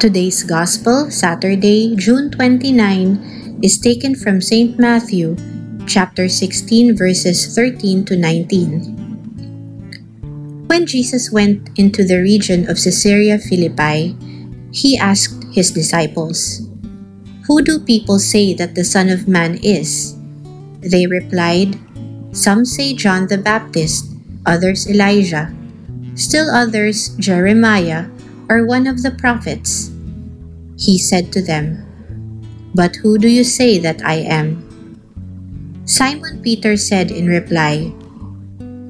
Today's Gospel, Saturday, June 29, is taken from St. Matthew, chapter 16, verses 13 to 19. When Jesus went into the region of Caesarea Philippi, he asked his disciples, Who do people say that the Son of Man is? They replied, Some say John the Baptist, others Elijah, still others Jeremiah or one of the prophets. He said to them, But who do you say that I am? Simon Peter said in reply,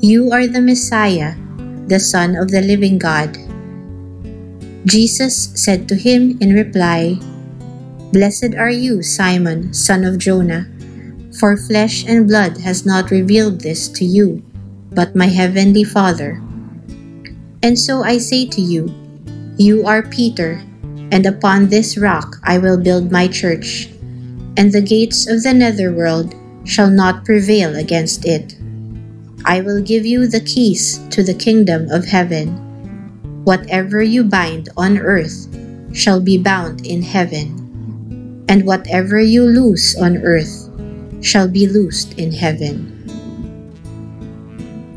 You are the Messiah, the Son of the living God. Jesus said to him in reply, Blessed are you, Simon, son of Jonah, for flesh and blood has not revealed this to you, but my heavenly Father. And so I say to you, You are Peter, and upon this rock I will build my church, and the gates of the netherworld shall not prevail against it. I will give you the keys to the kingdom of heaven. Whatever you bind on earth shall be bound in heaven, and whatever you loose on earth shall be loosed in heaven.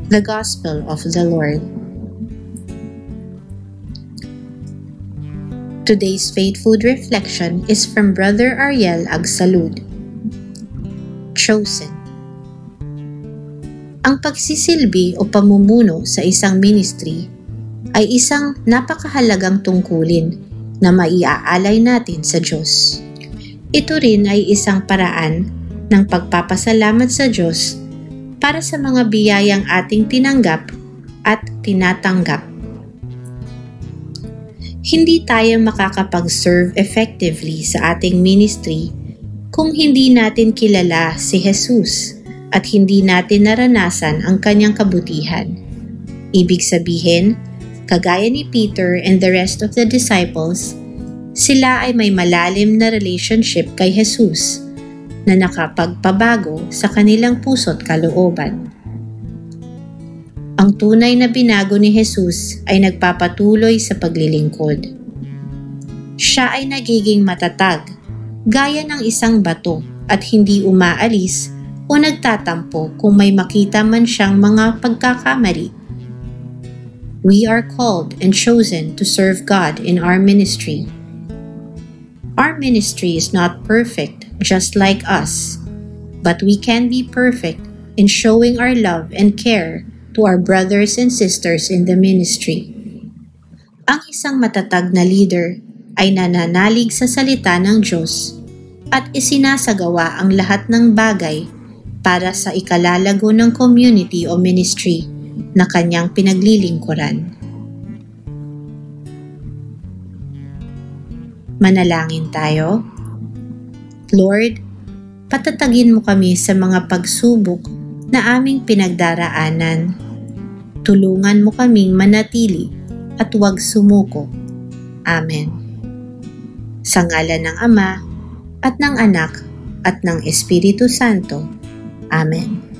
The Gospel of the Lord. Today's faith food reflection is from Brother Ariel Agsalud. Chosen Ang pagsisilbi o pamumuno sa isang ministry ay isang napakahalagang tungkulin na maiaalay natin sa Diyos. Ito rin ay isang paraan ng pagpapasalamat sa Diyos para sa mga biyayang ating tinanggap at tinatanggap. Hindi tayo makakapag-serve effectively sa ating ministry kung hindi natin kilala si Jesus at hindi natin naranasan ang kanyang kabutihan. Ibig sabihin, Kagaya ni Peter and the rest of the disciples, sila ay may malalim na relationship kay Jesus na nakapagpabago sa kanilang puso't kalooban. Ang tunay na binago ni Jesus ay nagpapatuloy sa paglilingkod. Siya ay nagiging matatag, gaya ng isang bato at hindi umaalis o nagtatampo kung may makita man siyang mga pagkakamali we are called and chosen to serve God in our ministry. Our ministry is not perfect, just like us, but we can be perfect in showing our love and care to our brothers and sisters in the ministry. Ang isang matatag na leader ay nananalig sa salita ng Diyos at isinasagawa ang lahat ng bagay para sa ikalalago ng community o ministry na kanyang pinaglilingkuran. Manalangin tayo. Lord, patatagin mo kami sa mga pagsubok na aming pinagdaraanan. Tulungan mo kaming manatili at huwag sumuko. Amen. Sa ngalan ng Ama, at ng Anak, at ng Espiritu Santo. Amen.